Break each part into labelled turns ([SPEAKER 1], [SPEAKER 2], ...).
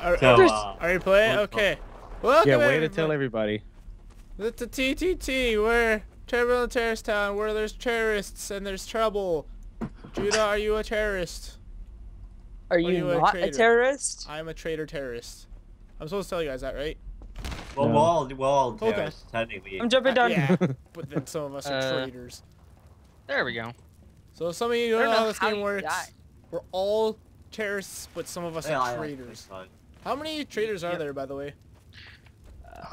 [SPEAKER 1] Are,
[SPEAKER 2] So, uh,
[SPEAKER 1] are you playing? Okay. Welcome
[SPEAKER 3] Yeah, way to tell everybody.
[SPEAKER 1] It's a TTT. We're Turbulent Terrorist Town, where there's terrorists and there's trouble. Judah, are you a terrorist?
[SPEAKER 4] Are
[SPEAKER 1] you
[SPEAKER 4] you
[SPEAKER 1] a
[SPEAKER 4] not a
[SPEAKER 1] traitor?
[SPEAKER 4] terrorist?
[SPEAKER 1] I'm a traitor terrorist. I'm supposed to tell you guys that, right?
[SPEAKER 2] Well,
[SPEAKER 3] No.
[SPEAKER 2] we're all, we're all
[SPEAKER 1] Okay.
[SPEAKER 2] terrorists, technically.
[SPEAKER 4] I'm jumping
[SPEAKER 1] Uh,
[SPEAKER 4] down.
[SPEAKER 1] yeah, but then some of us are
[SPEAKER 5] Uh,
[SPEAKER 1] traitors.
[SPEAKER 5] There we go.
[SPEAKER 1] So some of you don't
[SPEAKER 4] don't
[SPEAKER 1] know how this
[SPEAKER 4] how
[SPEAKER 1] game works.
[SPEAKER 4] die.
[SPEAKER 1] We're all terrorists, but some of us
[SPEAKER 2] Yeah, I
[SPEAKER 1] are
[SPEAKER 2] like
[SPEAKER 1] traitors.
[SPEAKER 2] This one.
[SPEAKER 1] How many traders are there, by the way?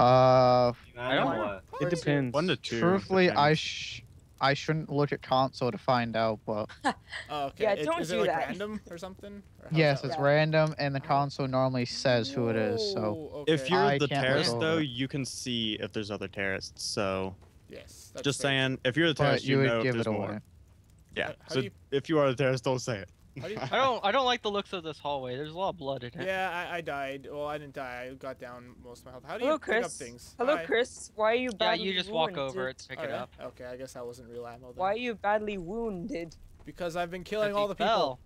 [SPEAKER 6] Uh,
[SPEAKER 2] I
[SPEAKER 5] don't
[SPEAKER 2] know
[SPEAKER 5] know.
[SPEAKER 3] It depends.
[SPEAKER 7] One to two.
[SPEAKER 6] truthfully, I sh I shouldn't look at console to find out, but
[SPEAKER 1] Oh, okay.
[SPEAKER 4] Yeah, don't
[SPEAKER 1] is
[SPEAKER 4] do
[SPEAKER 1] it like
[SPEAKER 4] that.
[SPEAKER 1] random or something? Or
[SPEAKER 6] yes, it's
[SPEAKER 1] work?
[SPEAKER 6] random, and the console normally says who it is. So
[SPEAKER 1] Whoa,
[SPEAKER 7] If you're
[SPEAKER 6] I
[SPEAKER 7] the terrorist, though, you can see if there's other terrorists. So
[SPEAKER 1] yes, that's
[SPEAKER 7] just
[SPEAKER 1] fair.
[SPEAKER 7] saying, if you're the
[SPEAKER 6] but
[SPEAKER 7] terrorist,
[SPEAKER 6] you
[SPEAKER 7] you,
[SPEAKER 6] would
[SPEAKER 7] know
[SPEAKER 6] give
[SPEAKER 7] if
[SPEAKER 6] it
[SPEAKER 7] there's
[SPEAKER 6] away.
[SPEAKER 7] more. Yeah.
[SPEAKER 1] How
[SPEAKER 7] So
[SPEAKER 1] you-
[SPEAKER 7] if you are the terrorist, don't say it.
[SPEAKER 1] How do you-
[SPEAKER 5] I don't I don't like the looks of this hallway. There's a lot of blood in it.
[SPEAKER 1] Yeah, I, I died. Well, I didn't die. I got down most of my health. How do
[SPEAKER 4] Hello,
[SPEAKER 1] you pick up
[SPEAKER 4] Chris.
[SPEAKER 1] things?
[SPEAKER 4] Hello,
[SPEAKER 1] Hi.
[SPEAKER 4] Chris. Why are you badly?
[SPEAKER 5] Yeah,
[SPEAKER 4] badly
[SPEAKER 5] you just walk
[SPEAKER 4] wounded?
[SPEAKER 5] over it to pick
[SPEAKER 1] Oh,
[SPEAKER 5] it
[SPEAKER 1] really?
[SPEAKER 5] up.
[SPEAKER 1] Okay, I guess that wasn't real ammo then.
[SPEAKER 4] Why are you badly wounded?
[SPEAKER 1] Because I've been killing all
[SPEAKER 5] he
[SPEAKER 1] the people.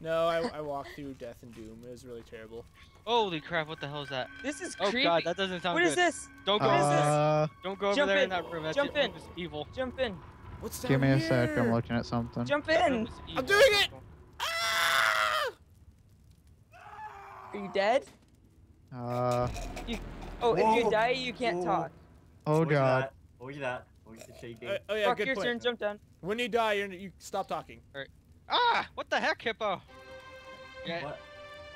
[SPEAKER 1] No, I, I walked through death and doom. It was really terrible.
[SPEAKER 5] Holy crap! What the hell is that?
[SPEAKER 4] This is
[SPEAKER 5] Oh
[SPEAKER 4] creepy.
[SPEAKER 5] god, that doesn't sound
[SPEAKER 4] What
[SPEAKER 5] good.
[SPEAKER 4] is this?
[SPEAKER 5] Don't go
[SPEAKER 4] What is
[SPEAKER 5] over
[SPEAKER 4] this?
[SPEAKER 5] there.
[SPEAKER 6] Uh,
[SPEAKER 5] Don't go over
[SPEAKER 4] Jump
[SPEAKER 5] there in
[SPEAKER 4] in.
[SPEAKER 5] that room. That's
[SPEAKER 4] Jump
[SPEAKER 5] it.
[SPEAKER 4] in.
[SPEAKER 5] It's evil.
[SPEAKER 4] Jump in.
[SPEAKER 1] What's down
[SPEAKER 6] give me a sec. I'm looking at something.
[SPEAKER 4] Jump in.
[SPEAKER 1] I'm doing it! Ah!
[SPEAKER 4] Are you dead?
[SPEAKER 6] Uh,
[SPEAKER 4] Oh, if you die, you can't
[SPEAKER 2] Whoa.
[SPEAKER 4] talk.
[SPEAKER 6] oh
[SPEAKER 2] Look
[SPEAKER 6] god.
[SPEAKER 2] that. Look at that. Look at the shaking.
[SPEAKER 1] Uh, oh yeah,
[SPEAKER 4] Fuck
[SPEAKER 1] good
[SPEAKER 4] your
[SPEAKER 1] point.
[SPEAKER 4] turn. Jump down.
[SPEAKER 1] When you die, you're, you stop talking. All right.
[SPEAKER 5] Ah! What the heck, Hippo? Yeah,
[SPEAKER 2] What?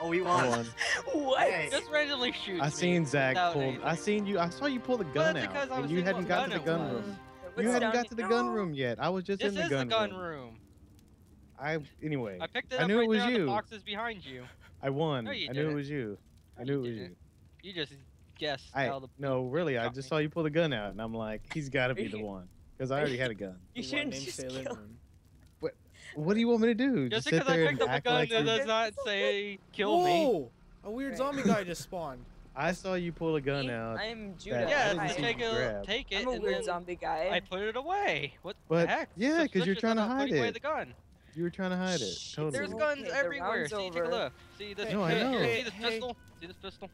[SPEAKER 2] Oh, we
[SPEAKER 3] Hold
[SPEAKER 2] won.
[SPEAKER 4] What?
[SPEAKER 2] Hey.
[SPEAKER 5] just randomly shoot.
[SPEAKER 3] I seen Zach pull.
[SPEAKER 5] anything.
[SPEAKER 3] I seen you. I saw you pull the gun
[SPEAKER 5] that's
[SPEAKER 3] out,
[SPEAKER 5] I was
[SPEAKER 3] and you hadn't
[SPEAKER 5] what
[SPEAKER 3] got to the
[SPEAKER 5] gun it
[SPEAKER 3] gun
[SPEAKER 5] was.
[SPEAKER 3] room. You hadn't got to the
[SPEAKER 4] here?
[SPEAKER 3] gun room yet. I was just
[SPEAKER 5] This
[SPEAKER 3] in the
[SPEAKER 5] is
[SPEAKER 3] gun,
[SPEAKER 5] the gun
[SPEAKER 3] room.
[SPEAKER 5] room.
[SPEAKER 3] I anyway.
[SPEAKER 5] I picked it
[SPEAKER 3] I knew
[SPEAKER 5] right
[SPEAKER 3] it was
[SPEAKER 5] there on
[SPEAKER 3] you.
[SPEAKER 5] the boxes behind you.
[SPEAKER 3] I won.
[SPEAKER 5] No, you
[SPEAKER 3] I knew it was you. I knew
[SPEAKER 5] you
[SPEAKER 3] it was you.
[SPEAKER 5] You just guessed
[SPEAKER 3] I
[SPEAKER 5] how the
[SPEAKER 3] no, really. I just
[SPEAKER 5] me.
[SPEAKER 3] saw you pull the gun out, and I'm like, he's got to be the one, because I already had a gun.
[SPEAKER 4] You
[SPEAKER 1] The one
[SPEAKER 4] shouldn't
[SPEAKER 1] named
[SPEAKER 4] just
[SPEAKER 1] Sailor
[SPEAKER 4] kill.
[SPEAKER 1] Moon.
[SPEAKER 3] What do you want me to do?
[SPEAKER 5] Just
[SPEAKER 3] sit
[SPEAKER 5] because I
[SPEAKER 3] there
[SPEAKER 5] picked
[SPEAKER 3] and
[SPEAKER 5] up a
[SPEAKER 3] act
[SPEAKER 5] gun
[SPEAKER 3] like
[SPEAKER 5] that
[SPEAKER 3] you-
[SPEAKER 5] does not say kill me.
[SPEAKER 1] Whoa! A weird
[SPEAKER 4] Right.
[SPEAKER 1] zombie guy just spawned.
[SPEAKER 3] I saw you pull a gun out,
[SPEAKER 4] I'm Judah.
[SPEAKER 5] Yeah,
[SPEAKER 3] didn't
[SPEAKER 4] Hi.
[SPEAKER 5] to
[SPEAKER 3] see
[SPEAKER 5] take
[SPEAKER 3] you
[SPEAKER 5] it, take it,
[SPEAKER 4] I'm a weird zombie guy.
[SPEAKER 5] I put it away. What
[SPEAKER 3] But,
[SPEAKER 5] the heck?
[SPEAKER 3] yeah, 'cause you're trying to
[SPEAKER 5] about putting
[SPEAKER 3] hide
[SPEAKER 5] away
[SPEAKER 3] it.
[SPEAKER 5] the gun.
[SPEAKER 3] You were trying to hide it. Totally.
[SPEAKER 5] There's guns
[SPEAKER 4] the
[SPEAKER 5] everywhere.
[SPEAKER 4] round's
[SPEAKER 5] See, take a look. See this?
[SPEAKER 3] No, I
[SPEAKER 5] hey,
[SPEAKER 3] know.
[SPEAKER 5] See this
[SPEAKER 1] Hey,
[SPEAKER 5] pistol? See this pistol?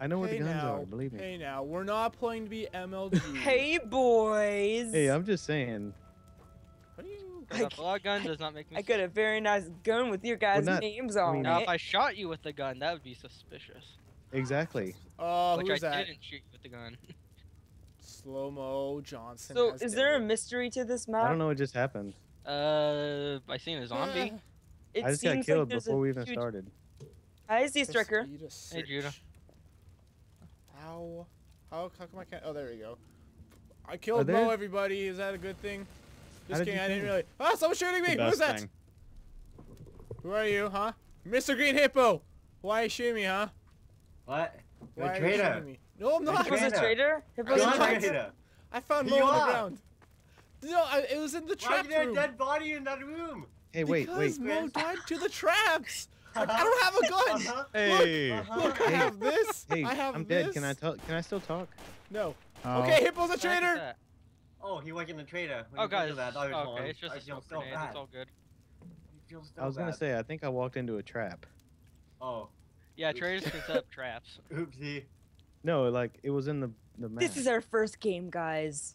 [SPEAKER 3] I know where
[SPEAKER 1] hey
[SPEAKER 3] the guns
[SPEAKER 1] now,
[SPEAKER 3] are. Believe me.
[SPEAKER 1] Hey now, we're not playing to be MLG.
[SPEAKER 4] Hey boys.
[SPEAKER 3] Hey, I'm just saying.
[SPEAKER 1] What are you?
[SPEAKER 5] Because a lot of gun does not make me.
[SPEAKER 4] I got a very nice gun with your guys'
[SPEAKER 3] not-
[SPEAKER 4] names
[SPEAKER 3] I
[SPEAKER 4] on
[SPEAKER 3] it.
[SPEAKER 5] Now, if I shot you with the gun, that would be suspicious.
[SPEAKER 3] Exactly.
[SPEAKER 1] Oh,
[SPEAKER 5] Which
[SPEAKER 1] who's
[SPEAKER 5] I
[SPEAKER 1] that?
[SPEAKER 5] didn't shoot you with the gun.
[SPEAKER 1] Slow mo Johnson.
[SPEAKER 4] So, is there a mystery to this map?
[SPEAKER 3] I don't know what just happened.
[SPEAKER 5] Uh, I seen a zombie.
[SPEAKER 4] It
[SPEAKER 3] I just got killed
[SPEAKER 4] like
[SPEAKER 3] before we even
[SPEAKER 4] huge...
[SPEAKER 3] started.
[SPEAKER 4] Hi, Z Striker.
[SPEAKER 1] Proceed
[SPEAKER 5] Hey, Judah.
[SPEAKER 1] How? How? How come I can't? Oh, there we go. I killed
[SPEAKER 3] there-
[SPEAKER 1] Mo. Everybody, is that a good thing? Just
[SPEAKER 3] did
[SPEAKER 1] kidding. I didn't
[SPEAKER 3] kill
[SPEAKER 1] really. Ah, someone's shooting me. Who's that?
[SPEAKER 7] thing.
[SPEAKER 1] Who are you, huh? Mr. Green Hippo. Why are you shooting me, huh?
[SPEAKER 2] What? You're
[SPEAKER 1] Why
[SPEAKER 2] a
[SPEAKER 1] are you shooting
[SPEAKER 2] traitor.
[SPEAKER 1] me? No, I'm not.
[SPEAKER 2] You're
[SPEAKER 4] Hippo's a
[SPEAKER 2] Traitor.
[SPEAKER 4] traitor? Hippo's a
[SPEAKER 2] a
[SPEAKER 4] traitor?
[SPEAKER 2] traitor.
[SPEAKER 1] I found Mo
[SPEAKER 2] You
[SPEAKER 1] on the ground. No, I, it was in the
[SPEAKER 2] Why
[SPEAKER 1] trap
[SPEAKER 2] is there a dead body in that room?
[SPEAKER 3] Hey, wait,
[SPEAKER 1] because
[SPEAKER 3] wait.
[SPEAKER 1] Mo died to the traps. Like, I don't have a gun.
[SPEAKER 2] Uh-huh.
[SPEAKER 7] Hey.
[SPEAKER 2] Uh-huh.
[SPEAKER 1] Look, I
[SPEAKER 3] Hey,
[SPEAKER 1] have this.
[SPEAKER 3] Hey,
[SPEAKER 1] I have
[SPEAKER 3] I'm
[SPEAKER 1] this.
[SPEAKER 3] dead. Can I talk? Can I still talk?
[SPEAKER 1] No.
[SPEAKER 6] Oh,
[SPEAKER 1] Okay, Hippo's a
[SPEAKER 5] What the heck is
[SPEAKER 1] traitor.
[SPEAKER 2] Oh, he wasn't a traitor. When
[SPEAKER 5] Oh, guys.
[SPEAKER 2] that, I was
[SPEAKER 5] Okay, it's just
[SPEAKER 2] I
[SPEAKER 5] a
[SPEAKER 2] feel
[SPEAKER 5] smoke
[SPEAKER 2] so
[SPEAKER 5] grenade.
[SPEAKER 2] bad.
[SPEAKER 5] It's all good.
[SPEAKER 2] I so
[SPEAKER 3] I was gonna say I think I walked into a trap.
[SPEAKER 2] Oh,
[SPEAKER 5] Yeah, traitors can set up traps.
[SPEAKER 2] oopsie.
[SPEAKER 3] No, like it was in the the map.
[SPEAKER 4] This is our first game, guys.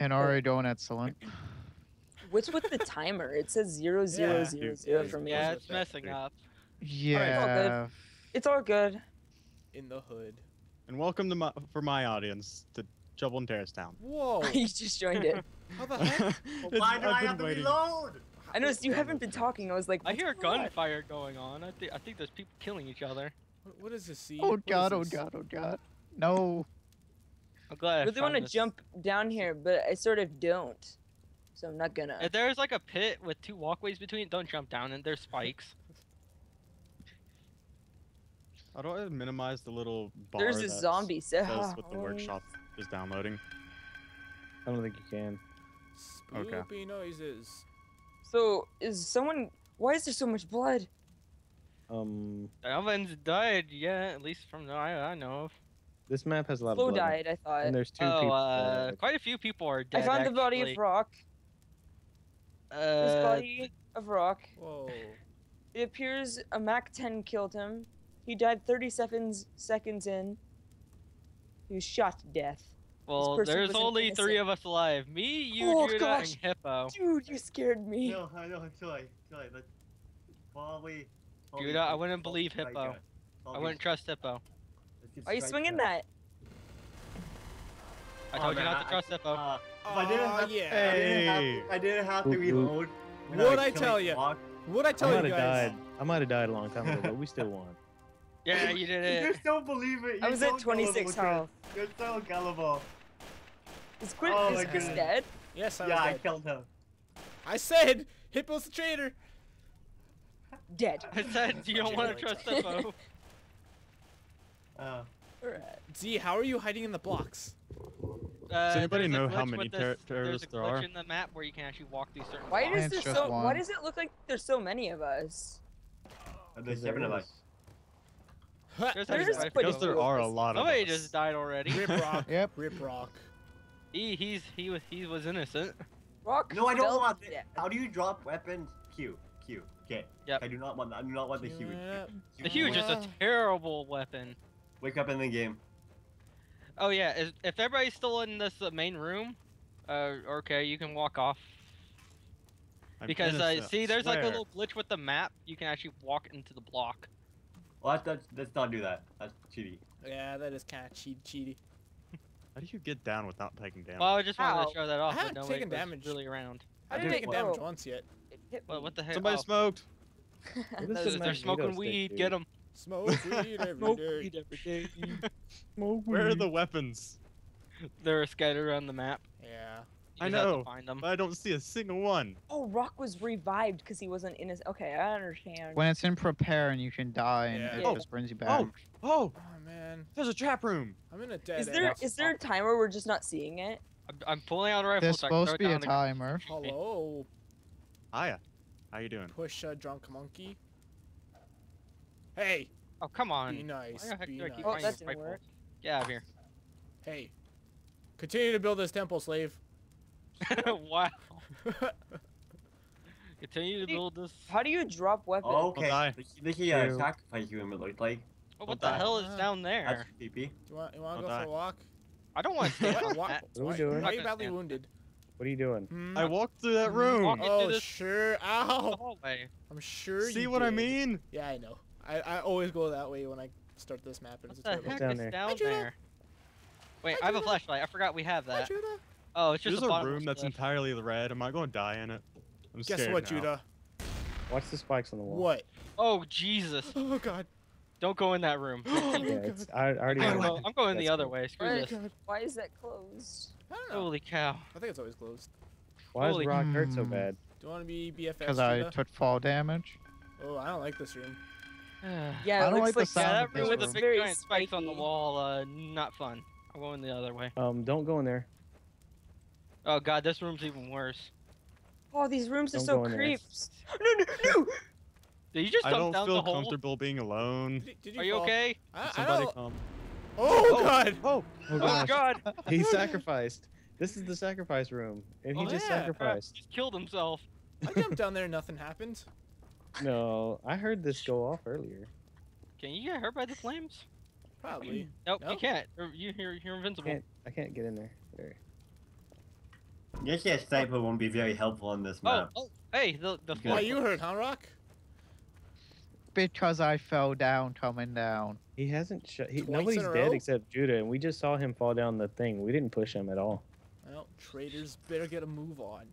[SPEAKER 6] And already doing excellent.
[SPEAKER 4] What's with the timer? It says zero zero
[SPEAKER 1] Yeah.
[SPEAKER 4] zero
[SPEAKER 7] You-
[SPEAKER 4] zero
[SPEAKER 7] you-
[SPEAKER 4] for me.
[SPEAKER 5] Yeah,
[SPEAKER 1] was
[SPEAKER 5] it's
[SPEAKER 1] it?
[SPEAKER 5] messing up.
[SPEAKER 6] Yeah.
[SPEAKER 4] It's all good.
[SPEAKER 1] In the hood.
[SPEAKER 7] And welcome to my for my audience to Trouble in Terrorist Town.
[SPEAKER 1] Whoa.
[SPEAKER 4] you just joined it.
[SPEAKER 1] How the heck?
[SPEAKER 2] Well, why do I have to reload?
[SPEAKER 4] I noticed you haven't been talking. I was like,
[SPEAKER 5] I hear
[SPEAKER 4] "What's that?"
[SPEAKER 5] gunfire going on. I think I think there's people killing each other.
[SPEAKER 1] What, what is this? See?
[SPEAKER 6] Oh
[SPEAKER 1] What is
[SPEAKER 6] god, oh
[SPEAKER 1] this?
[SPEAKER 6] god, oh god. No.
[SPEAKER 5] I'm glad.
[SPEAKER 4] I really
[SPEAKER 5] want
[SPEAKER 4] want to jump down here, but I sort of don't. So I'm not gonna.
[SPEAKER 5] If there's like a pit with two walkways between, don't jump down. And there's spikes.
[SPEAKER 7] How do I minimize the little bar
[SPEAKER 4] There's a
[SPEAKER 7] that
[SPEAKER 4] zombie. So
[SPEAKER 7] says what the workshop is downloading?
[SPEAKER 3] I don't think you can.
[SPEAKER 7] Okay.
[SPEAKER 1] Spoopy noises.
[SPEAKER 4] So is someone? Why is there so much blood?
[SPEAKER 3] Um,
[SPEAKER 5] Alvin's died. Yeah, at least from the I, I know of.
[SPEAKER 3] This map has a lot
[SPEAKER 4] Flo
[SPEAKER 3] of blood.
[SPEAKER 4] died. I thought.
[SPEAKER 3] And there's two
[SPEAKER 5] oh,
[SPEAKER 3] people.
[SPEAKER 5] uh, quite a few people are dead.
[SPEAKER 4] I
[SPEAKER 5] dead.
[SPEAKER 4] found the body of Rock. This
[SPEAKER 5] Uh,
[SPEAKER 4] body of Rock.
[SPEAKER 1] Whoa.
[SPEAKER 4] It appears a Mac 10 killed him. He died 30 seconds seconds in. He was shot to death.
[SPEAKER 5] Well, there's
[SPEAKER 4] was an
[SPEAKER 5] only three of us alive. Me, you,
[SPEAKER 4] Oh,
[SPEAKER 5] Judah,
[SPEAKER 4] gosh.
[SPEAKER 5] and Hippo.
[SPEAKER 4] Dude, you scared me.
[SPEAKER 2] No, I know, too late, too late. Let's probably. probably
[SPEAKER 5] Judah, I wouldn't believe Hippo.
[SPEAKER 2] it.
[SPEAKER 5] I wouldn't trust Hippo.
[SPEAKER 2] Let's get
[SPEAKER 4] Why are you swinging
[SPEAKER 2] it.
[SPEAKER 4] that?
[SPEAKER 5] I
[SPEAKER 2] Oh,
[SPEAKER 5] told you
[SPEAKER 2] man,
[SPEAKER 5] not to trust Hippo.
[SPEAKER 2] Uh, if I didn't have,
[SPEAKER 1] yeah.
[SPEAKER 2] if I didn't have,
[SPEAKER 7] Hey.
[SPEAKER 2] I didn't have to
[SPEAKER 3] Oop, oop.
[SPEAKER 2] reload.
[SPEAKER 1] What'd
[SPEAKER 2] was
[SPEAKER 1] I tell you?
[SPEAKER 2] Block,
[SPEAKER 1] What'd I
[SPEAKER 3] I
[SPEAKER 1] tell
[SPEAKER 3] might
[SPEAKER 1] you
[SPEAKER 3] have
[SPEAKER 1] guys?
[SPEAKER 3] died. I might have died a long time ago, but we still won.
[SPEAKER 5] Yeah, you did
[SPEAKER 2] You
[SPEAKER 5] it.
[SPEAKER 2] just don't believe it.
[SPEAKER 4] I
[SPEAKER 2] You're
[SPEAKER 4] was
[SPEAKER 2] so
[SPEAKER 4] at 26
[SPEAKER 2] gullible,
[SPEAKER 4] health.
[SPEAKER 2] Chris. You're so gullible.
[SPEAKER 4] Is Quinn
[SPEAKER 2] Oh
[SPEAKER 4] is Chris dead?
[SPEAKER 1] Yes, I
[SPEAKER 2] yeah,
[SPEAKER 1] was
[SPEAKER 2] I
[SPEAKER 1] dead.
[SPEAKER 2] killed him.
[SPEAKER 1] I said Hippo's the traitor.
[SPEAKER 4] Dead.
[SPEAKER 5] I said you don't want to trust Hippo.
[SPEAKER 2] Uh,
[SPEAKER 4] Alright.
[SPEAKER 1] Z, how are you hiding in the blocks?
[SPEAKER 5] Uh,
[SPEAKER 7] anybody
[SPEAKER 5] there's
[SPEAKER 7] know how many
[SPEAKER 5] with this-
[SPEAKER 7] ter- terrorists
[SPEAKER 5] There's
[SPEAKER 7] there
[SPEAKER 5] a glitch
[SPEAKER 7] are?
[SPEAKER 5] in the map where you can actually walk through certain
[SPEAKER 4] Why
[SPEAKER 5] blocks.
[SPEAKER 4] does
[SPEAKER 6] It's
[SPEAKER 4] there
[SPEAKER 6] just
[SPEAKER 4] so why does it look like there's so many of us?
[SPEAKER 2] there's seven of us.
[SPEAKER 3] is.
[SPEAKER 5] There's
[SPEAKER 4] There's
[SPEAKER 5] actually
[SPEAKER 4] but
[SPEAKER 5] five
[SPEAKER 7] Because there are a lot of
[SPEAKER 5] Somebody
[SPEAKER 7] us.
[SPEAKER 5] just died already.
[SPEAKER 1] Rip rock.
[SPEAKER 6] Yep.
[SPEAKER 1] Rip rock.
[SPEAKER 5] He he's he was he was innocent.
[SPEAKER 4] Rock.
[SPEAKER 2] No, I don't want
[SPEAKER 4] to
[SPEAKER 2] it. How do you drop weapons? Q. Q. Okay.
[SPEAKER 5] Yep.
[SPEAKER 2] I do not want. that. I do not want the huge.
[SPEAKER 1] Yep.
[SPEAKER 5] The huge is a terrible weapon.
[SPEAKER 2] Wake up in the game.
[SPEAKER 5] Oh yeah, is, if everybody's still in this uh, main room, uh, okay, you can walk off.
[SPEAKER 7] I'm
[SPEAKER 5] Because uh, see, there's like a little glitch with the map. You can actually walk into the block.
[SPEAKER 2] Well, let's, let's, let's not do that. That's cheaty.
[SPEAKER 1] Yeah, that is kind of cheat cheaty.
[SPEAKER 7] How do you get down without taking damage?
[SPEAKER 5] Well, I just wanted
[SPEAKER 4] How?
[SPEAKER 5] to show that off,
[SPEAKER 1] I haven't
[SPEAKER 5] nobody
[SPEAKER 1] taken
[SPEAKER 5] was
[SPEAKER 1] damage.
[SPEAKER 5] really around.
[SPEAKER 1] I
[SPEAKER 2] I
[SPEAKER 1] didn't
[SPEAKER 2] did-
[SPEAKER 1] take damage once yet.
[SPEAKER 4] It hit
[SPEAKER 5] What,
[SPEAKER 4] me.
[SPEAKER 5] what the heck?
[SPEAKER 7] Somebody
[SPEAKER 5] oh,
[SPEAKER 7] smoked.
[SPEAKER 3] What is
[SPEAKER 5] they're,
[SPEAKER 3] this
[SPEAKER 5] they're
[SPEAKER 3] Magneto
[SPEAKER 5] smoking weed.
[SPEAKER 3] do?
[SPEAKER 5] Get them.
[SPEAKER 1] Smoke weed every day.
[SPEAKER 5] every day.
[SPEAKER 3] Smoke
[SPEAKER 7] Where are the weapons?
[SPEAKER 5] they're scattered around the map.
[SPEAKER 1] Yeah.
[SPEAKER 5] You
[SPEAKER 7] I
[SPEAKER 5] just have
[SPEAKER 7] know,
[SPEAKER 5] find them.
[SPEAKER 7] But I don't see a single one.
[SPEAKER 4] Oh, Rock was revived because he wasn't in his. Okay, I understand.
[SPEAKER 6] When it's in prepare and you can die and
[SPEAKER 1] Yeah.
[SPEAKER 6] it
[SPEAKER 7] Oh,
[SPEAKER 6] just brings you oh, back.
[SPEAKER 7] Oh, oh,
[SPEAKER 1] Oh man,
[SPEAKER 7] there's a trap room.
[SPEAKER 1] I'm in a dead
[SPEAKER 4] is there
[SPEAKER 1] end.
[SPEAKER 4] is there a time where we're just not seeing it?
[SPEAKER 5] I'm, I'm pulling out a rifle.
[SPEAKER 6] There's
[SPEAKER 5] so
[SPEAKER 6] supposed to be a
[SPEAKER 5] down the ground.
[SPEAKER 6] timer.
[SPEAKER 1] Hello,
[SPEAKER 7] Hiya. How you doing?
[SPEAKER 1] push a drunk monkey. Hey,
[SPEAKER 5] Oh come on.
[SPEAKER 1] be nice.
[SPEAKER 5] Why the heck
[SPEAKER 1] Be
[SPEAKER 5] do I keep
[SPEAKER 1] nice.
[SPEAKER 4] Oh, that didn't work.
[SPEAKER 5] Get out of here.
[SPEAKER 1] Hey, continue to build this temple, slave.
[SPEAKER 5] wow. Continue to build this.
[SPEAKER 4] How do you drop weapons?
[SPEAKER 2] Oh, okay.
[SPEAKER 7] die.
[SPEAKER 2] They, they can uh,
[SPEAKER 3] Ew.
[SPEAKER 2] sacrifice you, it looked like.
[SPEAKER 5] Oh,
[SPEAKER 7] Don't
[SPEAKER 5] what the
[SPEAKER 7] die.
[SPEAKER 5] hell is
[SPEAKER 1] Ah.
[SPEAKER 5] down
[SPEAKER 2] That's
[SPEAKER 5] there?
[SPEAKER 2] creepy.
[SPEAKER 1] You want you want to go for a walk?
[SPEAKER 5] I don't want to stand
[SPEAKER 1] What?
[SPEAKER 5] on
[SPEAKER 1] What?
[SPEAKER 3] are we doing?
[SPEAKER 1] Why are you badly
[SPEAKER 5] stand.
[SPEAKER 1] wounded?
[SPEAKER 3] What are you doing?
[SPEAKER 1] Hmm?
[SPEAKER 7] I walked through that room.
[SPEAKER 1] Oh sure.
[SPEAKER 5] The
[SPEAKER 1] Ow! I'm sure.
[SPEAKER 7] See
[SPEAKER 1] you
[SPEAKER 7] what I mean?
[SPEAKER 1] Yeah, I know. I, I always go that way when I start this map, and
[SPEAKER 5] What
[SPEAKER 1] it's a
[SPEAKER 5] the
[SPEAKER 1] terrible.
[SPEAKER 5] heck
[SPEAKER 3] down
[SPEAKER 5] is
[SPEAKER 3] there?
[SPEAKER 5] down
[SPEAKER 1] Hi,
[SPEAKER 5] there? Wait,
[SPEAKER 1] Hi,
[SPEAKER 5] I have a flashlight. I forgot we have
[SPEAKER 1] Hi,
[SPEAKER 5] that.
[SPEAKER 1] Judah.
[SPEAKER 5] Oh, it's just
[SPEAKER 7] There's
[SPEAKER 5] a,
[SPEAKER 7] a room that's
[SPEAKER 5] cliff.
[SPEAKER 7] entirely red. Am I going to die in it? I'm
[SPEAKER 1] Guess
[SPEAKER 7] scared
[SPEAKER 1] what,
[SPEAKER 7] now.
[SPEAKER 1] Judah?
[SPEAKER 3] Watch the spikes on the wall.
[SPEAKER 1] What?
[SPEAKER 5] Oh Jesus!
[SPEAKER 1] Oh God.
[SPEAKER 5] Don't go in that room.
[SPEAKER 1] Oh,
[SPEAKER 3] Yeah, I I already.
[SPEAKER 5] I'm,
[SPEAKER 3] know.
[SPEAKER 5] I'm going the other
[SPEAKER 3] good.
[SPEAKER 5] way. Screw
[SPEAKER 1] Oh,
[SPEAKER 5] this.
[SPEAKER 1] God.
[SPEAKER 4] Why is that closed?
[SPEAKER 1] I don't know.
[SPEAKER 5] Holy cow!
[SPEAKER 1] I think it's always closed.
[SPEAKER 3] Why does
[SPEAKER 5] Holy-
[SPEAKER 3] rock hurt so
[SPEAKER 6] Hmm.
[SPEAKER 3] bad?
[SPEAKER 1] Do you want to be BFFs?
[SPEAKER 6] Because I
[SPEAKER 1] Judah?
[SPEAKER 6] took fall damage.
[SPEAKER 1] Oh, I don't like this room.
[SPEAKER 4] Yeah,
[SPEAKER 6] I don't
[SPEAKER 4] looks
[SPEAKER 6] like the
[SPEAKER 4] like,
[SPEAKER 6] sound
[SPEAKER 5] yeah, that room with the big
[SPEAKER 4] Very
[SPEAKER 5] giant spikes on the wall, uh, not fun. I'm going the other way.
[SPEAKER 3] Um, don't go in there.
[SPEAKER 5] Oh god, this room's even worse.
[SPEAKER 4] Oh, these rooms are
[SPEAKER 3] Don't
[SPEAKER 4] so
[SPEAKER 3] go in there.
[SPEAKER 4] creeps. No, no, no!
[SPEAKER 5] Did you just
[SPEAKER 7] I don't feel comfortable being alone.
[SPEAKER 1] Did, did you
[SPEAKER 5] Are you
[SPEAKER 1] fall?
[SPEAKER 5] okay?
[SPEAKER 1] I, I
[SPEAKER 7] Somebody
[SPEAKER 1] don't.
[SPEAKER 7] come.
[SPEAKER 1] Oh,
[SPEAKER 7] Oh.
[SPEAKER 1] God.
[SPEAKER 7] Oh,
[SPEAKER 3] Oh
[SPEAKER 5] Oh
[SPEAKER 3] gosh,
[SPEAKER 5] god!
[SPEAKER 3] he sacrificed. This is the sacrifice room, and he
[SPEAKER 1] Oh,
[SPEAKER 3] just
[SPEAKER 1] yeah.
[SPEAKER 3] sacrificed.
[SPEAKER 5] Just killed himself.
[SPEAKER 1] I jumped down there and nothing happened.
[SPEAKER 3] No, I heard this go off earlier.
[SPEAKER 5] Can you get hurt by the flames?
[SPEAKER 1] Probably.
[SPEAKER 5] Nope, you can't. You're, you- you're, you're
[SPEAKER 3] I
[SPEAKER 5] invincible.
[SPEAKER 3] can't. I can't get in there. There.
[SPEAKER 2] Guess your sniper won't be very helpful on this
[SPEAKER 5] Oh,
[SPEAKER 2] map.
[SPEAKER 5] oh, hey, the the
[SPEAKER 2] Okay.
[SPEAKER 1] Why
[SPEAKER 5] flame-
[SPEAKER 1] you hurt, huh, Rock?
[SPEAKER 6] Because I fell down coming down.
[SPEAKER 3] He hasn't. Sh- he, nobody's dead except Judah, and we just saw him fall down the thing. We didn't push him at all.
[SPEAKER 1] Well, traitors better get a move on.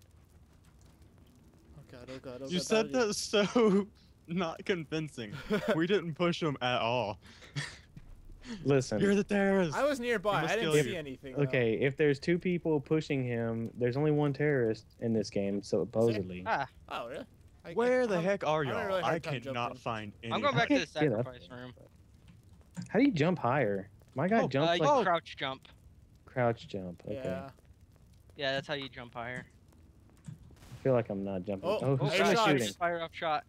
[SPEAKER 1] Oh God! Oh God! Oh
[SPEAKER 7] you said
[SPEAKER 1] that'll
[SPEAKER 7] so not convincing. we didn't push him at all.
[SPEAKER 3] Listen.
[SPEAKER 7] You're the terrorist.
[SPEAKER 1] I was nearby. I didn't see
[SPEAKER 7] you.
[SPEAKER 1] anything. though.
[SPEAKER 3] Okay, if there's two people pushing him, there's only one terrorist in this game, supposedly.
[SPEAKER 5] Ah,
[SPEAKER 1] Oh really? I- I-
[SPEAKER 7] Where the
[SPEAKER 1] I'm-
[SPEAKER 7] heck are
[SPEAKER 1] I'm having a
[SPEAKER 7] y'all?
[SPEAKER 1] really
[SPEAKER 7] I cannot find any.
[SPEAKER 5] I'm going back to the
[SPEAKER 3] can't get up.
[SPEAKER 5] sacrifice room.
[SPEAKER 3] How do you jump higher? My guy
[SPEAKER 7] Oh,
[SPEAKER 3] jumps
[SPEAKER 5] Uh,
[SPEAKER 3] like
[SPEAKER 7] Oh.
[SPEAKER 5] crouch jump.
[SPEAKER 3] crouch jump. Okay.
[SPEAKER 1] Yeah.
[SPEAKER 5] Yeah, that's how you jump higher.
[SPEAKER 3] I feel like I'm not jumping.
[SPEAKER 1] Oh,
[SPEAKER 3] Oh,
[SPEAKER 5] Oh,
[SPEAKER 3] who's
[SPEAKER 1] hey,
[SPEAKER 3] trying to
[SPEAKER 5] just fire up shot.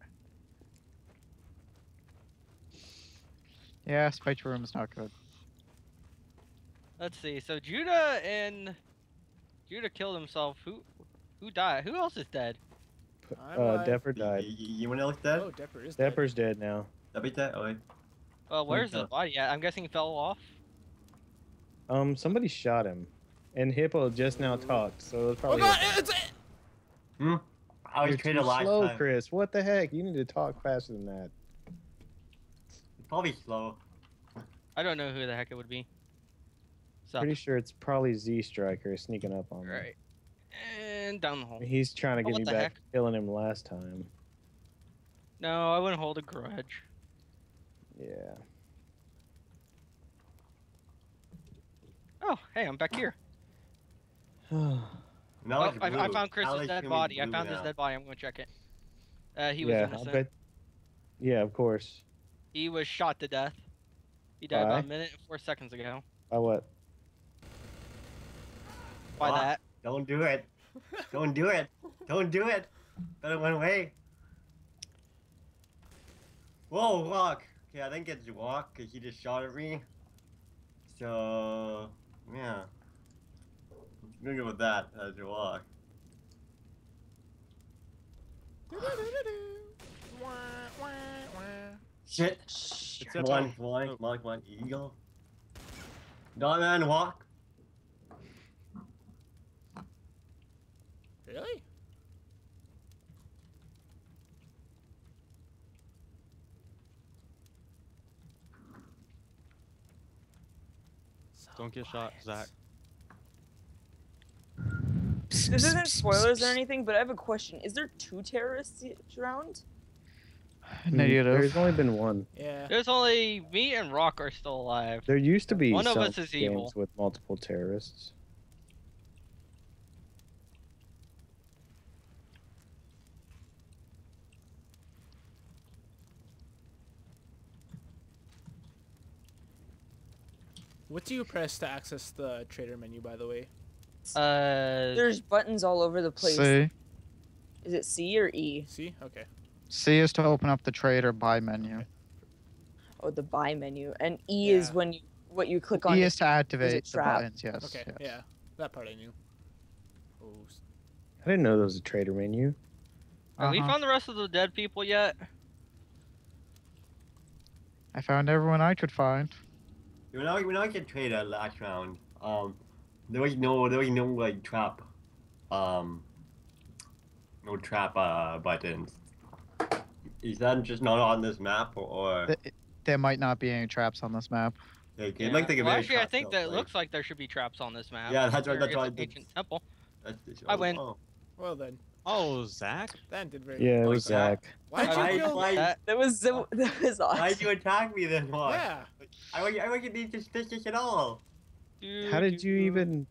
[SPEAKER 6] Yeah, spike room's not good.
[SPEAKER 5] Let's see. So Judah and Judah killed himself. Who who died? Who else is dead?
[SPEAKER 1] I'm
[SPEAKER 3] Uh. Depper died.
[SPEAKER 2] you, you wanna look dead?
[SPEAKER 1] Oh, Depper is dead.
[SPEAKER 3] Depper's dead now.
[SPEAKER 2] That'd be dead. Oh, wait.
[SPEAKER 5] Well, where's the body at? I'm guessing he fell off.
[SPEAKER 3] Um, somebody shot him, and Hippo just now talked, so it was
[SPEAKER 1] Oh
[SPEAKER 3] probably.
[SPEAKER 1] god, it's Hmm?
[SPEAKER 2] I was
[SPEAKER 3] You're
[SPEAKER 2] traded
[SPEAKER 3] too
[SPEAKER 2] last
[SPEAKER 3] slow,
[SPEAKER 2] time.
[SPEAKER 3] Chris. What the heck? You need to talk faster than that.
[SPEAKER 2] Probably slow.
[SPEAKER 5] I don't know who the heck it would be. So,
[SPEAKER 3] Pretty sure it's probably Z Striker sneaking up on me.
[SPEAKER 5] right. And down the hole.
[SPEAKER 3] He's trying to
[SPEAKER 5] Oh,
[SPEAKER 3] get
[SPEAKER 5] what
[SPEAKER 3] me back,
[SPEAKER 5] heck?
[SPEAKER 3] killing him last time.
[SPEAKER 5] No, I wouldn't hold a grudge.
[SPEAKER 3] Yeah.
[SPEAKER 5] Oh, hey, I'm back here.
[SPEAKER 2] Now
[SPEAKER 5] Oh, I, I found Chris's
[SPEAKER 2] Alex
[SPEAKER 5] dead body. I
[SPEAKER 2] blue
[SPEAKER 5] found his dead body. I'm gonna check it. Uh, he was
[SPEAKER 3] yeah,
[SPEAKER 5] innocent.
[SPEAKER 3] bet. Yeah, of course.
[SPEAKER 5] He was shot to death. He died
[SPEAKER 3] By?
[SPEAKER 5] about a minute and four seconds ago.
[SPEAKER 3] By what?
[SPEAKER 5] By
[SPEAKER 2] Ah.
[SPEAKER 5] that.
[SPEAKER 2] Don't do it. Don't do it. Don't do it. But it went away. Whoa, walk. Okay, I think it's walk because he just shot at me. So, yeah. I'm gonna go with that as Rock.
[SPEAKER 1] Wah, wah, wah.
[SPEAKER 2] Shit.
[SPEAKER 7] It's
[SPEAKER 2] Come
[SPEAKER 7] that
[SPEAKER 2] on,
[SPEAKER 7] time.
[SPEAKER 2] come on, come on, come on. Eagle. Not man, Rock.
[SPEAKER 1] Really?
[SPEAKER 7] Don't get shot. Zach.
[SPEAKER 4] This isn't spoilers or anything, but I have a question. Is there two terrorists around?
[SPEAKER 3] Hmm,
[SPEAKER 6] Negative.
[SPEAKER 3] There's only been one.
[SPEAKER 1] Yeah.
[SPEAKER 5] There's only me and Rock are still alive.
[SPEAKER 3] There used to be
[SPEAKER 5] One of
[SPEAKER 3] some
[SPEAKER 5] us is
[SPEAKER 3] games
[SPEAKER 5] evil.
[SPEAKER 3] with multiple terrorists.
[SPEAKER 1] What do you press to access the trader menu, by the way?
[SPEAKER 5] Uh,
[SPEAKER 4] There's buttons all over the place.
[SPEAKER 6] C.
[SPEAKER 4] Is it C or E?
[SPEAKER 1] C? Okay.
[SPEAKER 6] C is to open up the trade or buy menu.
[SPEAKER 4] Oh, the buy menu. And E is when you what you click on.
[SPEAKER 6] E
[SPEAKER 4] to-
[SPEAKER 6] is to activate the buttons, yes.
[SPEAKER 1] Okay.
[SPEAKER 6] yes.
[SPEAKER 1] Yeah. That part I knew. Oh. s-
[SPEAKER 3] I didn't know there was a trader menu.
[SPEAKER 5] have we
[SPEAKER 6] Uh-huh.
[SPEAKER 5] found the rest of the dead people yet?
[SPEAKER 6] I found everyone I could find.
[SPEAKER 2] When I when I get traded last round, um, there was no there was no like trap, um, no trap uh buttons. Is that just not on this map or? or
[SPEAKER 6] There might not be any traps on this map.
[SPEAKER 2] like,
[SPEAKER 5] Yeah.
[SPEAKER 2] like
[SPEAKER 5] well, actually, I think
[SPEAKER 2] though,
[SPEAKER 5] that it looks like there should be traps on this map.
[SPEAKER 2] Yeah, that's right, that's right,
[SPEAKER 5] an
[SPEAKER 2] that's-
[SPEAKER 5] Ancient temple.
[SPEAKER 2] that's the show.
[SPEAKER 5] I win.
[SPEAKER 2] Oh.
[SPEAKER 1] Well then.
[SPEAKER 7] Oh, Zach?
[SPEAKER 1] That did very
[SPEAKER 3] Yeah, it was
[SPEAKER 2] Like.
[SPEAKER 3] Zach.
[SPEAKER 1] Why did
[SPEAKER 2] Why-
[SPEAKER 1] you kill
[SPEAKER 2] why-
[SPEAKER 5] That-
[SPEAKER 4] That was that was awesome.
[SPEAKER 2] Why'd you attack me then? Why?
[SPEAKER 1] Yeah.
[SPEAKER 2] I wasn't I wasn't being suspicious at all.
[SPEAKER 3] How did you even?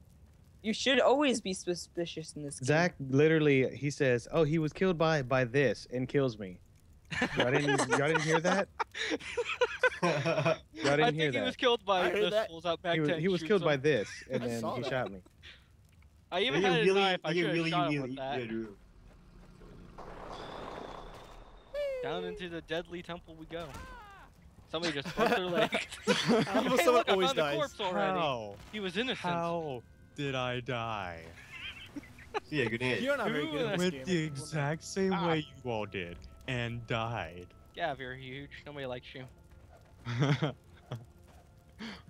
[SPEAKER 4] You should always be suspicious in this game.
[SPEAKER 3] Zach literally, he says, "Oh, he was killed by by this," and kills me. Y'all didn't, y'all didn't hear that? Y'all
[SPEAKER 5] I
[SPEAKER 3] didn't
[SPEAKER 5] think
[SPEAKER 3] hear
[SPEAKER 5] he was killed by
[SPEAKER 1] I heard that.
[SPEAKER 5] missiles out back
[SPEAKER 3] He was, he was
[SPEAKER 5] shoots
[SPEAKER 3] killed by this, and
[SPEAKER 1] I
[SPEAKER 3] then he
[SPEAKER 1] that.
[SPEAKER 3] shot me.
[SPEAKER 5] I even had his
[SPEAKER 2] really-
[SPEAKER 5] knife. I
[SPEAKER 2] you
[SPEAKER 5] should have
[SPEAKER 2] really,
[SPEAKER 5] shot him
[SPEAKER 2] really-
[SPEAKER 5] with that.
[SPEAKER 2] you.
[SPEAKER 5] Down into the deadly temple we go. Somebody just broke their leg.
[SPEAKER 1] Almost
[SPEAKER 5] hey,
[SPEAKER 1] someone
[SPEAKER 5] look, I
[SPEAKER 1] always
[SPEAKER 5] found the
[SPEAKER 1] dies.
[SPEAKER 5] corpse already.
[SPEAKER 7] How?
[SPEAKER 5] He was innocent.
[SPEAKER 7] How did I die?
[SPEAKER 2] Yeah, good hit.
[SPEAKER 1] You're not very good
[SPEAKER 7] Went the exact same
[SPEAKER 5] Ah.
[SPEAKER 7] way you all did and died.
[SPEAKER 5] Gav, you're huge. Nobody likes you.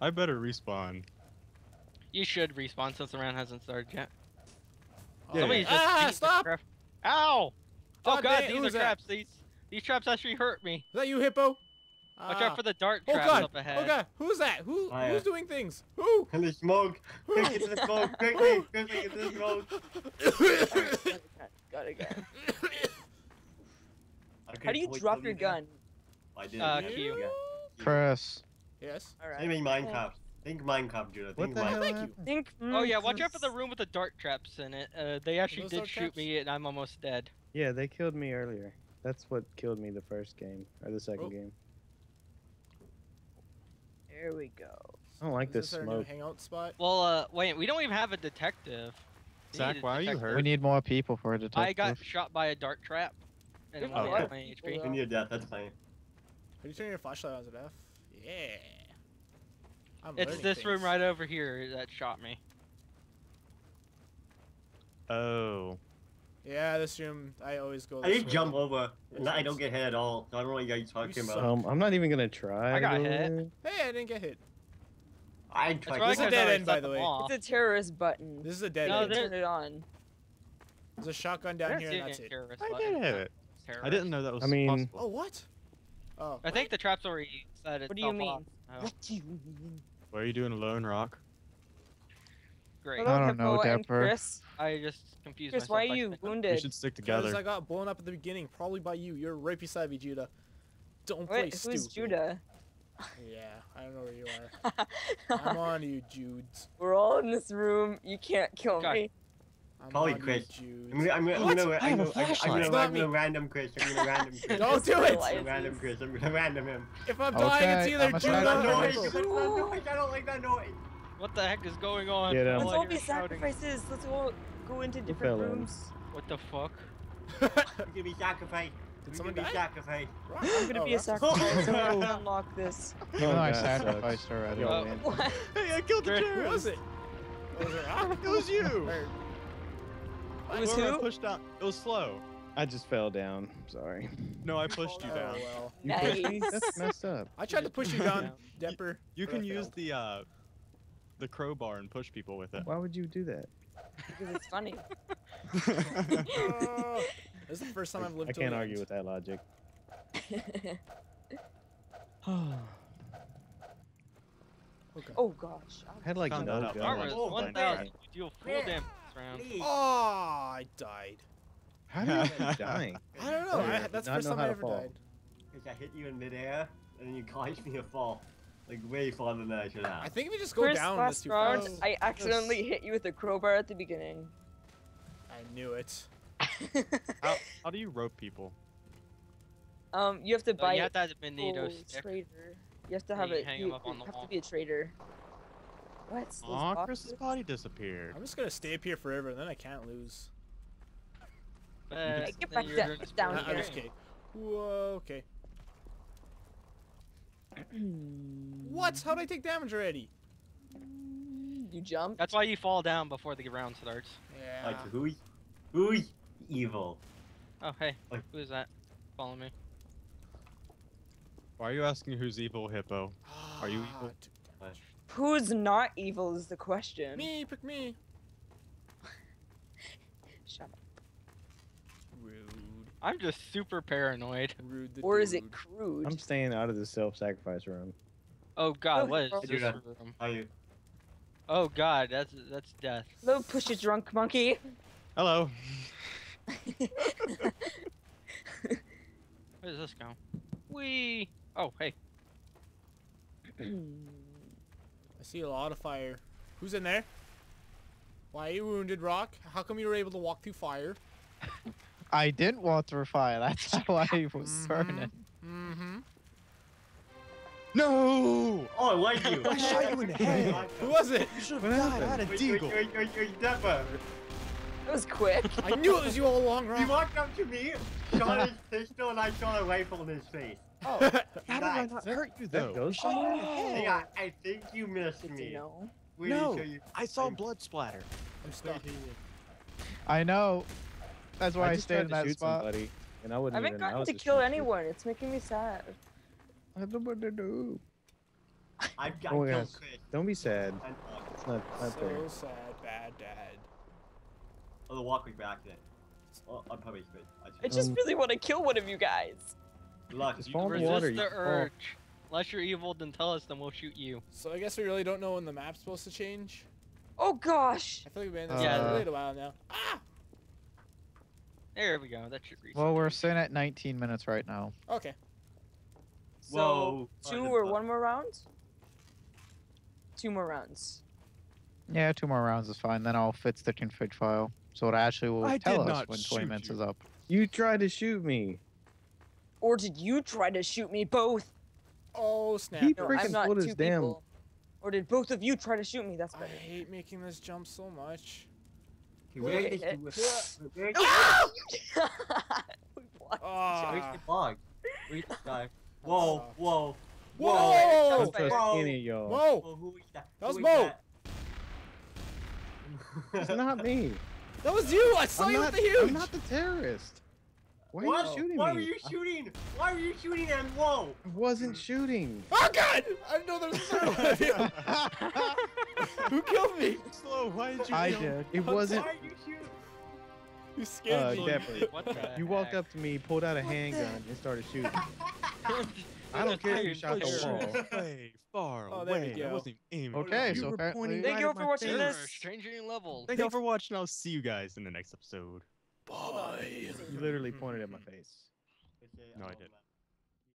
[SPEAKER 7] I better respawn.
[SPEAKER 5] You should respawn since the round hasn't started yet.
[SPEAKER 1] Oh,
[SPEAKER 5] Somebody's just
[SPEAKER 1] ah,
[SPEAKER 5] beating the
[SPEAKER 1] stop!
[SPEAKER 5] crap- Ow! Oh
[SPEAKER 1] God
[SPEAKER 5] god, these are
[SPEAKER 1] that?
[SPEAKER 5] traps. These these traps actually hurt me.
[SPEAKER 1] Is that you, Hippo?
[SPEAKER 5] Watch
[SPEAKER 1] Ah.
[SPEAKER 5] out for the dart
[SPEAKER 1] Oh
[SPEAKER 5] traps
[SPEAKER 1] god!
[SPEAKER 5] up ahead.
[SPEAKER 1] Oh god! Who's that? Who?
[SPEAKER 2] Oh, yeah.
[SPEAKER 1] Who's doing things? Who?
[SPEAKER 2] In the smoke. Quick, get to the smoke. Quickly, quickly, get to the smoke.
[SPEAKER 4] Got it, got it.
[SPEAKER 2] I
[SPEAKER 4] How do you drop your
[SPEAKER 2] you
[SPEAKER 4] gun?
[SPEAKER 2] I did.
[SPEAKER 5] Uh,
[SPEAKER 2] yeah.
[SPEAKER 5] Q.
[SPEAKER 2] Yeah.
[SPEAKER 6] Chris.
[SPEAKER 1] yes.
[SPEAKER 4] Alright.
[SPEAKER 2] Same in Minecraft. Think Minecraft, Judah.
[SPEAKER 3] What
[SPEAKER 2] Think
[SPEAKER 3] the
[SPEAKER 2] Minecraft.
[SPEAKER 3] hell?
[SPEAKER 1] Thank you.
[SPEAKER 3] happened?
[SPEAKER 4] Think.
[SPEAKER 5] Oh yeah, watch out for the room with the dart traps in it. Uh, they actually did shoot
[SPEAKER 1] traps?
[SPEAKER 5] me and I'm almost dead.
[SPEAKER 3] Yeah, they killed me earlier. That's what killed me the first game or the second
[SPEAKER 1] Oh.
[SPEAKER 3] game.
[SPEAKER 4] There we go.
[SPEAKER 3] I don't like
[SPEAKER 1] Is
[SPEAKER 3] this
[SPEAKER 1] this our new
[SPEAKER 3] smoke.
[SPEAKER 1] hangout spot?
[SPEAKER 5] Well, uh, wait, we don't even have a detective. We
[SPEAKER 7] Zach,
[SPEAKER 5] need a
[SPEAKER 7] why are you
[SPEAKER 5] detective.
[SPEAKER 7] hurt?
[SPEAKER 6] We need more people for a detective.
[SPEAKER 5] I got shot by a dart trap. And it
[SPEAKER 4] Oh,
[SPEAKER 5] went
[SPEAKER 4] yeah.
[SPEAKER 5] off my HP.
[SPEAKER 2] In your death, that's fine.
[SPEAKER 1] Have you turned your flashlight on to F? Yeah. I'm
[SPEAKER 5] It's
[SPEAKER 1] learning
[SPEAKER 5] this room right over here that shot me.
[SPEAKER 7] Oh.
[SPEAKER 1] Yeah, this room. I always go.
[SPEAKER 2] I
[SPEAKER 1] This
[SPEAKER 2] just jump over, and I don't get hit at all. I don't know what you guys talking
[SPEAKER 1] suck.
[SPEAKER 2] about.
[SPEAKER 3] Um, I'm not even gonna try.
[SPEAKER 5] I got hit.
[SPEAKER 1] Hey, I didn't get hit.
[SPEAKER 2] I
[SPEAKER 5] That's
[SPEAKER 2] tried.
[SPEAKER 1] This is a
[SPEAKER 5] 'cause
[SPEAKER 1] dead end, by the way.
[SPEAKER 5] off.
[SPEAKER 4] It's a terrorist button.
[SPEAKER 1] This is a dead
[SPEAKER 5] No,
[SPEAKER 1] end.
[SPEAKER 5] there-
[SPEAKER 4] Turn it on.
[SPEAKER 1] There's a shotgun down
[SPEAKER 5] That's
[SPEAKER 1] here, and that's it.
[SPEAKER 5] terrorist
[SPEAKER 7] I
[SPEAKER 5] button.
[SPEAKER 7] did it. I
[SPEAKER 5] Terrorist.
[SPEAKER 7] didn't know that was
[SPEAKER 3] I mean-
[SPEAKER 7] possible.
[SPEAKER 1] Oh, what? Oh.
[SPEAKER 5] I think the trap's already set itself
[SPEAKER 4] What do you mean?
[SPEAKER 5] off. Oh,
[SPEAKER 4] What do you mean?
[SPEAKER 7] What are you doing alone, Rock?
[SPEAKER 5] Great.
[SPEAKER 4] Hello,
[SPEAKER 6] I don't know,
[SPEAKER 4] Hippo and
[SPEAKER 6] Dapper.
[SPEAKER 4] Chris.
[SPEAKER 5] I just confused
[SPEAKER 4] Chris,
[SPEAKER 5] myself.
[SPEAKER 4] why are
[SPEAKER 5] by
[SPEAKER 4] you
[SPEAKER 5] wounded?
[SPEAKER 7] We should stick together. Because.
[SPEAKER 1] I got blown up at the beginning, probably by you. You're right beside me, Judah. Don't play
[SPEAKER 4] Wait, who's
[SPEAKER 1] stupid.
[SPEAKER 4] Judah?
[SPEAKER 1] Yeah, I don't know where you are. I'm on you, Judes.
[SPEAKER 4] We're all in this room. You can't kill
[SPEAKER 5] God.
[SPEAKER 4] me.
[SPEAKER 1] I'm
[SPEAKER 2] Probably
[SPEAKER 1] on
[SPEAKER 2] Chris.
[SPEAKER 1] you,
[SPEAKER 2] I'm gonna, I'm gonna, I'm gonna,
[SPEAKER 3] I
[SPEAKER 2] I'm
[SPEAKER 3] have a
[SPEAKER 2] gonna, I'm gonna,
[SPEAKER 1] It's not
[SPEAKER 2] I'm gonna random Chris. I'm gonna random Chris.
[SPEAKER 1] Don't do it!
[SPEAKER 2] I'm gonna random Chris. I'm gonna random him.
[SPEAKER 1] If I'm dying, it's either
[SPEAKER 6] I'm a
[SPEAKER 2] What's
[SPEAKER 1] Judah
[SPEAKER 2] that
[SPEAKER 6] Judah
[SPEAKER 1] or
[SPEAKER 2] noise?
[SPEAKER 1] Hippo.
[SPEAKER 2] What's that noise? I don't like that noise.
[SPEAKER 5] What the heck is going on?
[SPEAKER 3] Get 'em.
[SPEAKER 5] I
[SPEAKER 4] Let's all be sacrifices. Let's all go into
[SPEAKER 3] fell
[SPEAKER 4] different
[SPEAKER 3] in?
[SPEAKER 4] rooms.
[SPEAKER 5] What the fuck?
[SPEAKER 2] You're gonna be sacrificed.
[SPEAKER 1] Did someone
[SPEAKER 2] be sacrificed.
[SPEAKER 4] I'm gonna
[SPEAKER 1] Oh,
[SPEAKER 4] be a
[SPEAKER 1] Rock's-
[SPEAKER 4] sacrifice. I'm gonna unlock this.
[SPEAKER 6] Even though I
[SPEAKER 3] God, sucks.
[SPEAKER 6] sacrificed already.
[SPEAKER 3] Yo,
[SPEAKER 5] Oh.
[SPEAKER 3] man.
[SPEAKER 4] What?
[SPEAKER 7] Hey, I killed the
[SPEAKER 5] Chris,
[SPEAKER 1] Who
[SPEAKER 7] terrorist.
[SPEAKER 1] was it? Was it
[SPEAKER 7] It was you.
[SPEAKER 1] Or-
[SPEAKER 4] It was
[SPEAKER 7] Whoever I
[SPEAKER 4] who?
[SPEAKER 7] pushed out. It was slow.
[SPEAKER 3] I just fell down. Sorry.
[SPEAKER 7] No, I pushed you
[SPEAKER 1] Oh,
[SPEAKER 7] down.
[SPEAKER 1] well.
[SPEAKER 3] You pushed me?
[SPEAKER 4] Nice.
[SPEAKER 3] That's messed up.
[SPEAKER 1] I tried to push you down, Depper.
[SPEAKER 7] You
[SPEAKER 1] but
[SPEAKER 7] can use the uh, the crowbar and push people with it.
[SPEAKER 3] Why would you do that?
[SPEAKER 4] Because it's funny.
[SPEAKER 1] Oh, this is the first time I've lived
[SPEAKER 3] I can't argue
[SPEAKER 1] end.
[SPEAKER 3] with that logic.
[SPEAKER 1] Okay.
[SPEAKER 4] oh gosh.
[SPEAKER 3] I had like
[SPEAKER 7] Found
[SPEAKER 3] no
[SPEAKER 7] that out
[SPEAKER 3] gun.
[SPEAKER 7] by
[SPEAKER 5] Armor
[SPEAKER 7] the
[SPEAKER 5] is
[SPEAKER 7] way.
[SPEAKER 2] Oh,
[SPEAKER 5] 1,000. You deal full
[SPEAKER 2] Yeah.
[SPEAKER 5] damage this round.
[SPEAKER 1] Oh, I died.
[SPEAKER 3] How did I keep dying?
[SPEAKER 1] I don't know. I, that's the
[SPEAKER 3] did
[SPEAKER 1] first time I
[SPEAKER 3] to
[SPEAKER 1] ever
[SPEAKER 3] fall.
[SPEAKER 1] died.
[SPEAKER 2] Because I hit you in midair, and then you caused me to fall. Like way farther than I should have.
[SPEAKER 1] I think if you just go
[SPEAKER 4] First
[SPEAKER 1] down this
[SPEAKER 4] last
[SPEAKER 1] too
[SPEAKER 4] round,
[SPEAKER 1] fast.
[SPEAKER 4] I accidentally hit you with a crowbar at the beginning.
[SPEAKER 1] I knew it.
[SPEAKER 7] How, how do you rope people?
[SPEAKER 4] um, you have to
[SPEAKER 5] buy.
[SPEAKER 4] buy
[SPEAKER 5] you
[SPEAKER 4] it.
[SPEAKER 5] have to have a Benito
[SPEAKER 4] Oh,
[SPEAKER 5] stick.
[SPEAKER 4] traitor. You have to
[SPEAKER 5] Yeah,
[SPEAKER 4] have
[SPEAKER 5] you
[SPEAKER 4] it.
[SPEAKER 5] hang
[SPEAKER 4] You,
[SPEAKER 5] 'em up
[SPEAKER 4] you
[SPEAKER 5] on the
[SPEAKER 4] have
[SPEAKER 5] wall.
[SPEAKER 4] to be a traitor. What? Those
[SPEAKER 7] Aw. Chris's body disappeared.
[SPEAKER 1] I'm just gonna stay up here forever, and then I can't lose.
[SPEAKER 5] But
[SPEAKER 4] get
[SPEAKER 5] then
[SPEAKER 4] back
[SPEAKER 5] you're
[SPEAKER 4] da-
[SPEAKER 5] doing this
[SPEAKER 4] down
[SPEAKER 1] here.
[SPEAKER 5] for
[SPEAKER 1] I'm just kidding. Whoa, okay. What? How'd I take damage already?
[SPEAKER 4] You jump.
[SPEAKER 5] That's why you fall down before the round starts.
[SPEAKER 1] Yeah.
[SPEAKER 2] Like who's who's evil?
[SPEAKER 5] Oh, hey.
[SPEAKER 2] Like-
[SPEAKER 5] Who is that? Follow me.
[SPEAKER 7] Why are you asking who's evil, Hippo? Are you
[SPEAKER 1] Ah,
[SPEAKER 7] evil?
[SPEAKER 4] Who's not evil is the question.
[SPEAKER 1] Me, pick me.
[SPEAKER 4] Shut up.
[SPEAKER 1] Rude.
[SPEAKER 5] I'm just super paranoid.
[SPEAKER 1] Rude the
[SPEAKER 4] Or is it crude?
[SPEAKER 3] I'm staying out of the self-sacrifice room.
[SPEAKER 5] Oh god,
[SPEAKER 4] Oh,
[SPEAKER 5] what is this
[SPEAKER 2] Judah.
[SPEAKER 5] room?
[SPEAKER 2] How you?
[SPEAKER 5] Oh god, that's that's death.
[SPEAKER 4] Hello, push it, drunk monkey.
[SPEAKER 7] Hello.
[SPEAKER 5] Where does this go? Wee. Oh, hey.
[SPEAKER 1] I see a lot of fire. Who's in there? Why are you wounded, Rock? How come you were able to walk through fire?
[SPEAKER 6] I didn't want to fire. That's how I was
[SPEAKER 1] Mhm.
[SPEAKER 6] burning.
[SPEAKER 1] Mm-hmm.
[SPEAKER 7] No!
[SPEAKER 2] Oh, I like you.
[SPEAKER 7] I shot you in the head.
[SPEAKER 1] Who was it?
[SPEAKER 7] You should
[SPEAKER 3] What
[SPEAKER 7] have died. I had a
[SPEAKER 2] Wait, wait,
[SPEAKER 7] deagle.
[SPEAKER 2] wait, wait, wait, Depper.
[SPEAKER 4] That was quick.
[SPEAKER 1] I knew it was you all along,
[SPEAKER 2] He
[SPEAKER 1] Rock.
[SPEAKER 2] walked up to me, shot his pistol, and I shot a rifle in his face.
[SPEAKER 7] How did I not hurt you
[SPEAKER 3] That
[SPEAKER 7] though?
[SPEAKER 3] goes
[SPEAKER 7] I shot you in the
[SPEAKER 4] Oh.
[SPEAKER 7] head.
[SPEAKER 2] Yeah, I think you missed
[SPEAKER 4] Good to
[SPEAKER 2] me.
[SPEAKER 4] know.
[SPEAKER 2] Wait
[SPEAKER 7] No.
[SPEAKER 2] until you-
[SPEAKER 7] I saw blood splatter.
[SPEAKER 1] I'm stuck.
[SPEAKER 6] I know. That's why I,
[SPEAKER 3] just
[SPEAKER 6] stayed in that
[SPEAKER 3] shoot
[SPEAKER 6] spot.
[SPEAKER 3] somebody, and I
[SPEAKER 4] I
[SPEAKER 3] wouldn't
[SPEAKER 4] haven't
[SPEAKER 3] even. I
[SPEAKER 4] gotten
[SPEAKER 3] was
[SPEAKER 4] to kill
[SPEAKER 3] shooting.
[SPEAKER 4] anyone. It's making me sad.
[SPEAKER 3] I don't know what to do.
[SPEAKER 2] I've got
[SPEAKER 3] Oh,
[SPEAKER 2] killed
[SPEAKER 3] yes. Don't be sad.
[SPEAKER 2] And, uh,
[SPEAKER 3] It's not, not fair.
[SPEAKER 1] So sad, bad dad.
[SPEAKER 2] oh, the walkway back then. Oh, I'm probably good. I
[SPEAKER 4] I just
[SPEAKER 3] Um,
[SPEAKER 4] really want to kill one of you guys.
[SPEAKER 2] Luck. You-
[SPEAKER 3] fall
[SPEAKER 5] Resist
[SPEAKER 3] water,
[SPEAKER 5] the
[SPEAKER 3] you fall.
[SPEAKER 5] urge. Unless you're evil, then tell us, then we'll shoot you.
[SPEAKER 1] So I guess we really don't know when the map's supposed to change.
[SPEAKER 4] Oh gosh.
[SPEAKER 1] I feel like we've been in this
[SPEAKER 5] Yeah.
[SPEAKER 1] for really a while now. Ah!
[SPEAKER 5] There we go. That should reset.
[SPEAKER 6] Well, we're sitting at 19 minutes right now.
[SPEAKER 1] Okay.
[SPEAKER 4] So
[SPEAKER 2] Whoa.
[SPEAKER 4] two or one more round? Two more rounds.
[SPEAKER 6] Yeah, two more rounds is fine. Then I'll fix the config file, so it actually will
[SPEAKER 7] I
[SPEAKER 6] tell us when 20 minutes
[SPEAKER 7] you.
[SPEAKER 6] is up.
[SPEAKER 3] You tried to shoot me.
[SPEAKER 4] Or did you try to shoot me both?
[SPEAKER 1] Oh snap.
[SPEAKER 3] He
[SPEAKER 4] No, I'm not
[SPEAKER 3] pulled his
[SPEAKER 4] two
[SPEAKER 3] damn-
[SPEAKER 4] people. Or did both of you try to shoot me? That's
[SPEAKER 1] I hate making this jump so much.
[SPEAKER 2] Okay, where is the- where is
[SPEAKER 4] What?
[SPEAKER 1] Ah.
[SPEAKER 2] Where's the log? Where's the guy? Whoa, whoa,
[SPEAKER 1] Whoa!
[SPEAKER 3] I don't
[SPEAKER 4] That's
[SPEAKER 2] Whoa.
[SPEAKER 3] any of y'all.
[SPEAKER 1] Whoa!
[SPEAKER 2] Whoa, who is that?
[SPEAKER 1] That was Mo.
[SPEAKER 2] that?
[SPEAKER 3] It's not me.
[SPEAKER 1] That was you! I saw
[SPEAKER 3] I'm
[SPEAKER 1] you
[SPEAKER 3] not,
[SPEAKER 1] with the huge!
[SPEAKER 3] I'm not the terrorist. Why are you shooting
[SPEAKER 2] Why
[SPEAKER 3] me?
[SPEAKER 2] were you shooting? Why were you shooting him? Whoa!
[SPEAKER 3] I wasn't shooting.
[SPEAKER 1] Oh god! I know there was a third one of you. Who killed me?
[SPEAKER 7] Slow, why did you
[SPEAKER 6] I
[SPEAKER 7] kill-
[SPEAKER 6] did.
[SPEAKER 3] It wasn't.
[SPEAKER 2] Why are you shooting?
[SPEAKER 1] You scared
[SPEAKER 3] Uh,
[SPEAKER 1] me.
[SPEAKER 3] definitely.
[SPEAKER 5] What the
[SPEAKER 3] You walked up to me, pulled out a handgun, and started shooting. I don't care if you shot the wall.
[SPEAKER 7] Way far
[SPEAKER 1] Oh, there
[SPEAKER 7] away. I wasn't even aiming.
[SPEAKER 6] Okay,
[SPEAKER 7] You
[SPEAKER 6] so
[SPEAKER 7] were
[SPEAKER 6] apparently-
[SPEAKER 7] pointing
[SPEAKER 4] Thank
[SPEAKER 7] right
[SPEAKER 4] you
[SPEAKER 7] all
[SPEAKER 4] for watching
[SPEAKER 7] face.
[SPEAKER 4] this.
[SPEAKER 5] Server, Changing level.
[SPEAKER 7] Thank you all for watching. I'll see you guys in the next episode.
[SPEAKER 1] Bye.
[SPEAKER 3] You literally pointed at my face.
[SPEAKER 7] No, I didn't.
[SPEAKER 2] let-